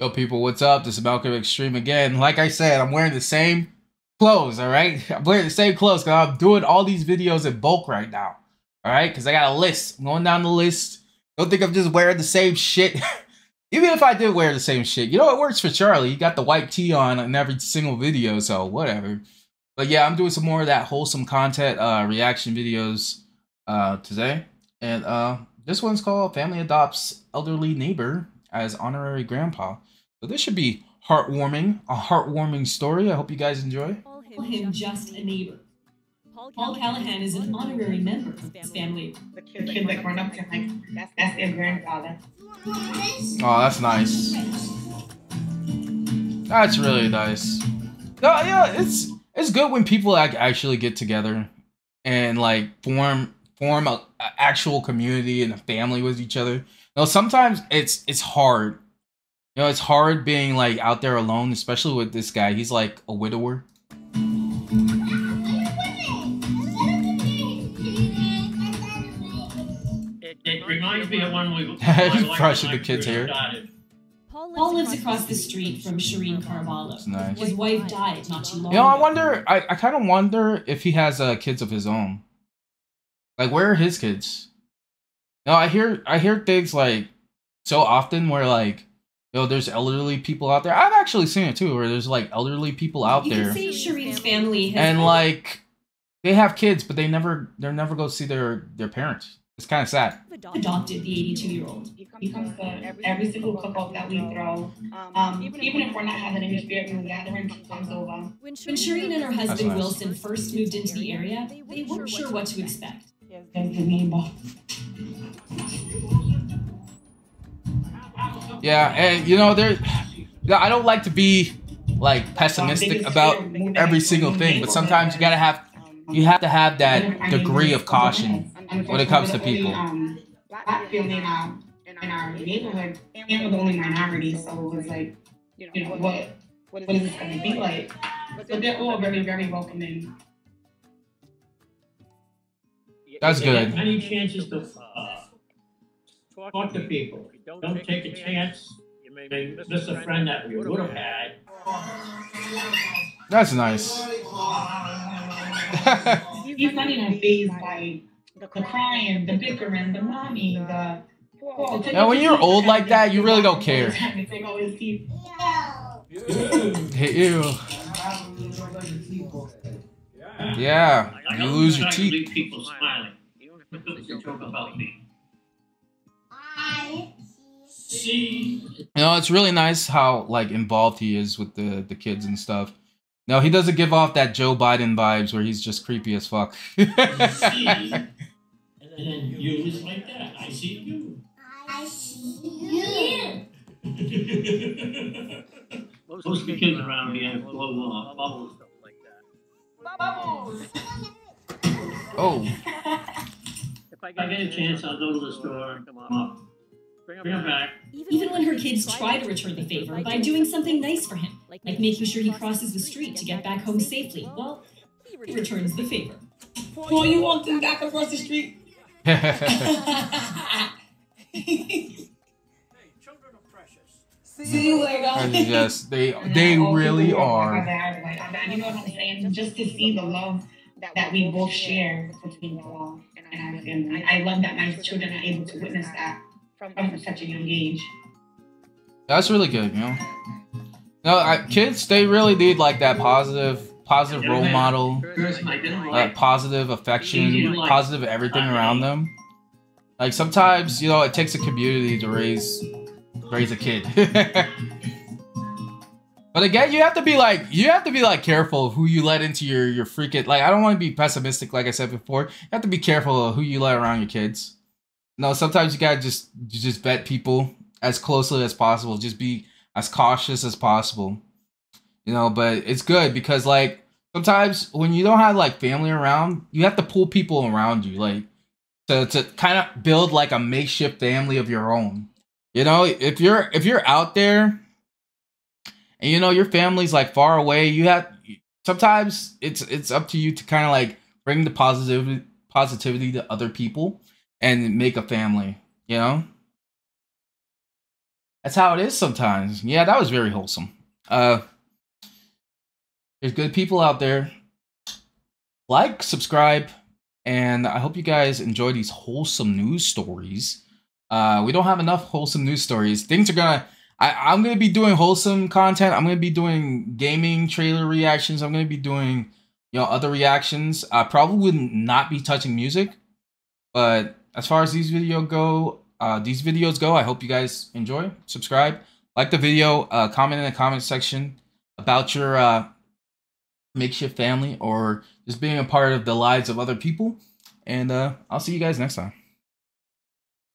Yo, people, what's up? This is MalcolmXtreme again. Like I said, I'm wearing the same clothes, all right? I'm wearing the same clothes because I'm doing all these videos in bulk right now, all right? Because I got a list. I'm going down the list. Don't think I'm just wearing the same shit. Even if I did wear the same shit, you know, it works for Charlie. He got the white tee on in every single video, so whatever. But yeah, I'm doing some more of that wholesome content, uh, reaction videos uh, today. And uh, this one's called Family Adopts Elderly Neighbor as Honorary Grandpa. So this should be heartwarming, a heartwarming story. I hope you guys enjoy. Call him just a neighbor. Paul Callahan is an honorary member of his family. The kids that grown up to like that's that's their grandfather. Oh, that's nice. That's really nice. No, yeah, it's it's good when people like actually get together and like form form a, a actual community and a family with each other. You know, sometimes it's it's hard you know, it's hard being like out there alone, especially with this guy. He's like a widower. It, it reminds me of when we. He's brushing the kid's hair. Paul lives across the street from Shireen Carvalho. That's nice. His wife died not too long You know, I ago. wonder. I, I kind of wonder if he has uh, kids of his own. Like, where are his kids? No, I hear I hear things like so often where like, you know, there's elderly people out there. I've actually seen it too, where there's like elderly people out you there, can see Shireen's family has and like they have kids, but they never they never go see their their parents. It's kind of sad. adopted the 82 year old. He comes to every single cookout that we throw. Um, even if we're not having any family gatherings, he comes over. When Shireen and her husband nice. Wilson first moved into the area, they weren't sure what to expect. There's the neighbor. Yeah, and you know there. I don't like to be like pessimistic about every single thing, but sometimes you gotta have you have to have that degree of caution when it comes to people. Black family in our, in our neighborhood, and we're the only minority, so it was like, you know, what what is this to be like? But they're all very, very welcoming. That's good. Many chances to uh, uh, talk to people. Don't take a chance. You may miss a friend that we would have had. That's nice. He's not even phased by the crying, the bickering, the mommy, the. Oh, take Now, out when you're teeth old like that, you really don't care. the time and take out his teeth. Hit you. Yeah, you lose your try teeth. leave people smiling. Even if it's a joke about me. See, You know, it's really nice how like involved he is with the the kids and stuff. No, he doesn't give off that Joe Biden vibes where he's just creepy as fuck. see, and then you just like that. I see you. Most of the kids around here blow uh, bubbles. oh, If I get a chance, I'll go to the store and come up. Bring them back. Even when her kids try to return the favor by doing something nice for him, like making sure he crosses the street to get back home safely, well, he returns the favor. Boy, you walked him back across the street. See you later. And yes, they they really are. You know what I'm saying? Just to see the love that we both share between Paul and our family. I love that my children are able to witness that from such a young age. That's really good, you know. No, I, kids they really need like that positive positive role model, Person I didn't uh, like. positive affection, positive everything around them. Like sometimes, you know, it takes a community to raise raise a kid. but again, you have to be like you have to be like careful of who you let into your your freaking like I don't want to be pessimistic like I said before. You have to be careful of who you let around your kids. No, sometimes you gotta just you just vet people as closely as possible. Just be as cautious as possible. You know, but it's good because like sometimes when you don't have like family around, you have to pull people around you, like to to kind of build like a makeshift family of your own. You know, if you're if you're out there and you know your family's like far away, you have sometimes it's it's up to you to kind of like bring the positivity positivity to other people and make a family, you know? that's how it is sometimes. Yeah, that was very wholesome. Uh, there's good people out there. Like, subscribe, and I hope you guys enjoy these wholesome news stories. Uh, we don't have enough wholesome news stories. Things are gonna. I, I'm gonna be doing wholesome content. I'm gonna be doing gaming trailer reactions. I'm gonna be doing, you know, other reactions. I probably would not be touching music, but as far as these video go, uh, these videos go, I hope you guys enjoy. Subscribe, like the video, uh, comment in the comment section about your uh, makeshift family or just being a part of the lives of other people. And uh, I'll see you guys next time.